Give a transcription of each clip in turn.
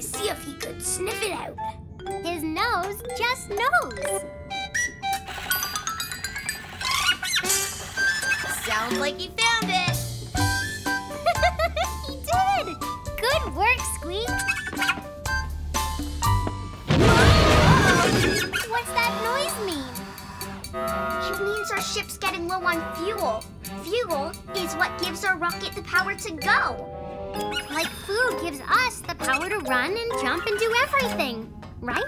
to see if he could sniff it out. His nose just knows. Sounds like he found it. he did! Good work, Squeak. What's that noise mean? It means our ship's getting low on fuel. Fuel is what gives our rocket the power to go. Like food gives us the power to run and jump and do everything, right?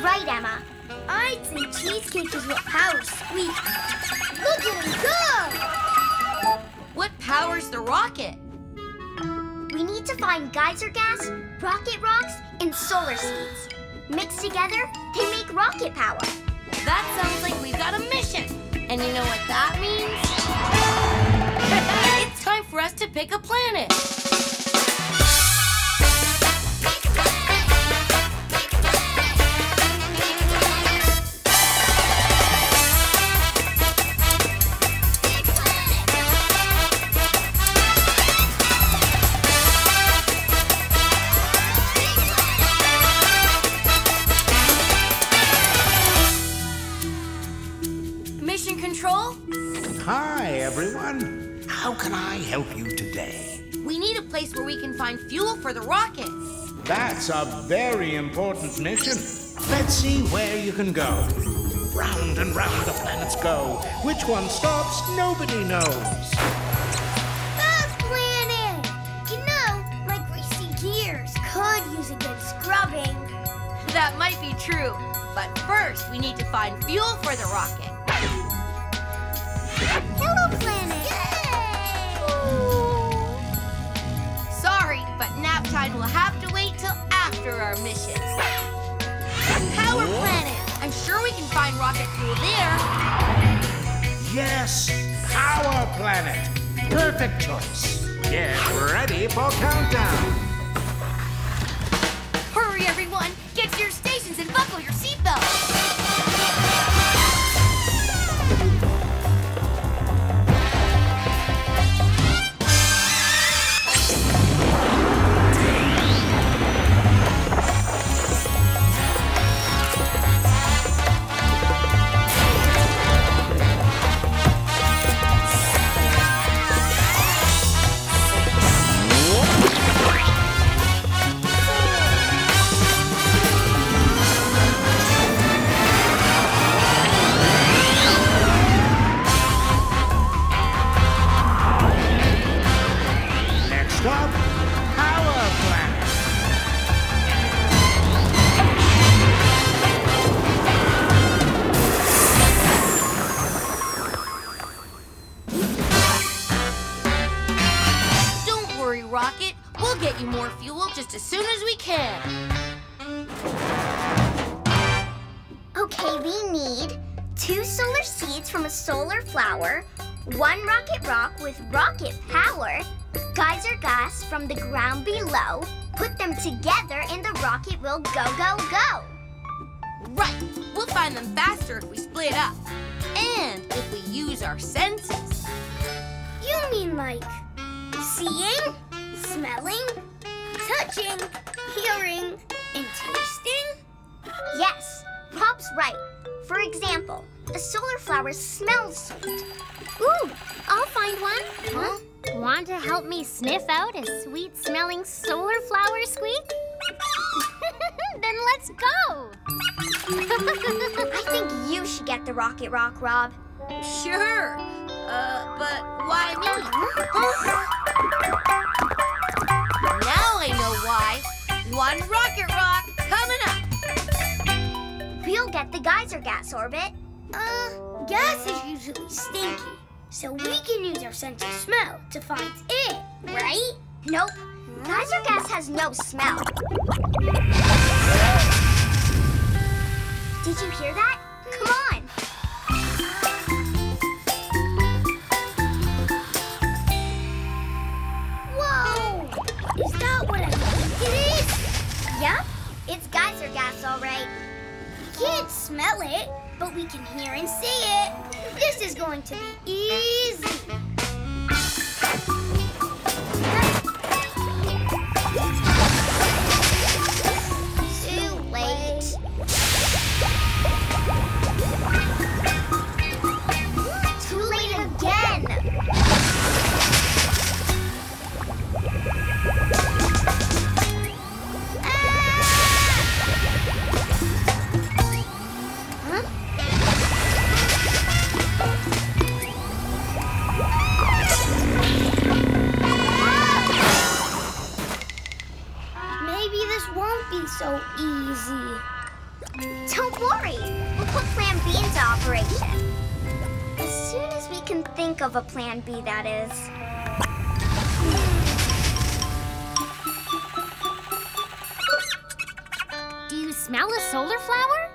Right, Ema. I'd say cheesecake is what powers Squeak. Look at him go! What powers the rocket? We need to find geyser gas, rocket rocks, and solar seeds. Mixed together, they make rocket power. That sounds like we've got a mission. And you know what that means? it's time for us to pick a planet. Mission control? Hi, everyone. How can I help you today? We need a place where we can find fuel for the rocket. That's a very important mission. Let's see where you can go. Round and round the planets go. Which one stops, nobody knows. Fast planet! You know, my greasy gears could use a good scrubbing. That might be true. But first, we need to find fuel for the rocket. Hello, planet! Sorry, but nap time will have to wait till after our mission. Power planet! I'm sure we can find rocket fuel there. Yes, Power Planet. Perfect choice. Get ready for countdown. Hurry, everyone! Get to your stations and buckle your seatbelts! From a solar flower, one rocket rock with rocket power, geyser gas from the ground below. Put them together and the rocket will go, go, go. Right. We'll find them faster if we split up. And if we use our senses. You mean like seeing, smelling, touching, hearing, and tasting? Yes, Pop's right. For example, a solar flower smells sweet. Ooh, I'll find one. Huh? Want to help me sniff out a sweet-smelling solar flower, Squeak? then let's go. I think you should get the rocket rock, Rob. Sure. Uh, but why me? Now I know why. One rocket rock coming up. We'll get the geyser gas orbit. Uh, gas is usually stinky, so we can use our sense of smell to find it, right? Nope. Geyser gas has no smell. Did you hear that? Come on. Whoa! Is that what I think it is? Yep, it's geyser gas, all right. Can't smell it, but we can hear and see it. This is going to be easy. Operation. As soon as we can think of a Plan B, that is. Do you smell a solar flower?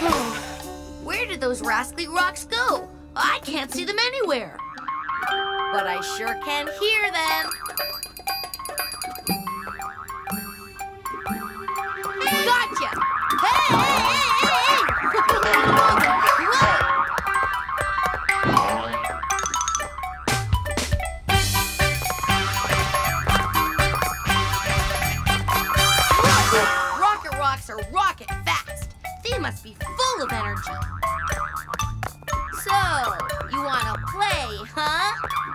Where did those rascally rocks go? I can't see them anywhere. But I sure can hear them. Gotcha! Hey! Rocket rocks are rocket fast. They must be full of energy. So, you wanna play, huh?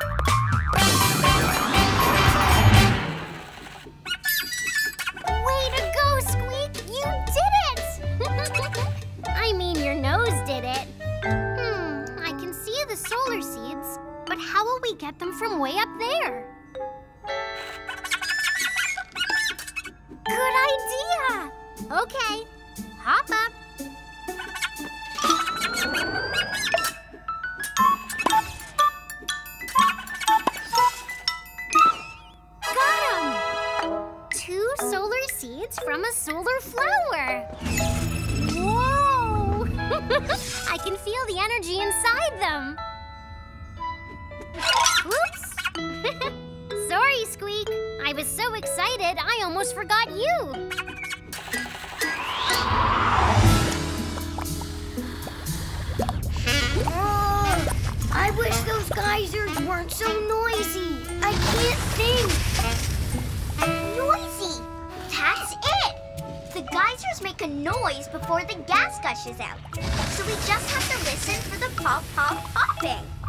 We get them from way up there? Good idea! Okay, hop up. Got 'em! Two solar seeds from a solar flower. Whoa! I can feel the energy inside them. Excited, I almost forgot you. Oh, I wish those geysers weren't so noisy. I can't think. Noisy! That's it! The geysers make a noise before the gas gushes out. So we just have to listen for the pop, pop, popping.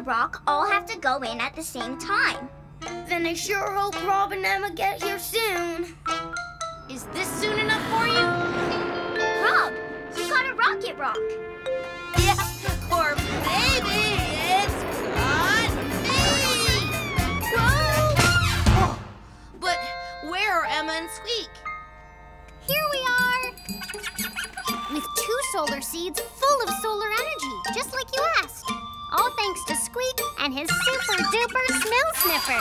The rock all have to go in at the same time. Then I sure hope Rob and Ema get here soon. Is this soon enough for you? Rob, you got a rocket rock. Yeah, or maybe it's not me. Whoa! But where are Ema and Squeak? Here we are! With two solar seeds full of solar sniffer.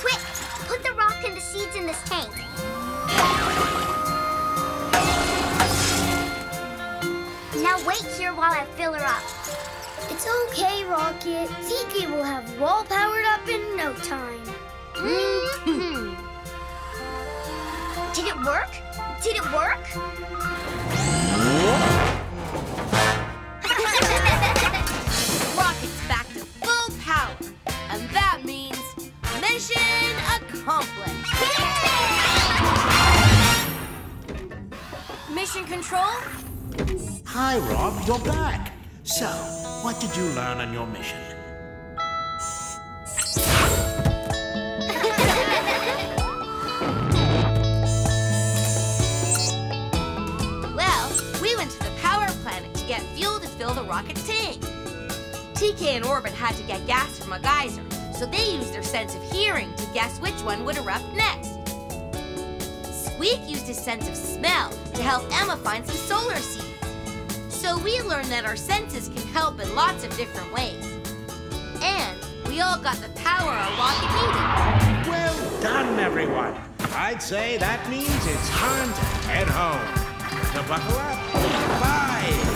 Quick, put the rock and the seeds in this tank. Now wait here while I fill her up. It's okay, Rocket. TK will have you all powered up in no time. Mhm. Did it work? Did it work? Mission control? Hi, Rob, you're back. So, what did you learn on your mission? Well, we went to the power planet to get fuel to fill the rocket tank. TK and Orbit had to get gas from a geyser, so they used their sense of hearing to guess which one would erupt next. Squeak used his sense of smell to help Ema find some solar seeds. So we learned that our senses can help in lots of different ways. And we all got the power our rocket needed. Well done, everyone. I'd say that means it's time to head home. So buckle up. Five,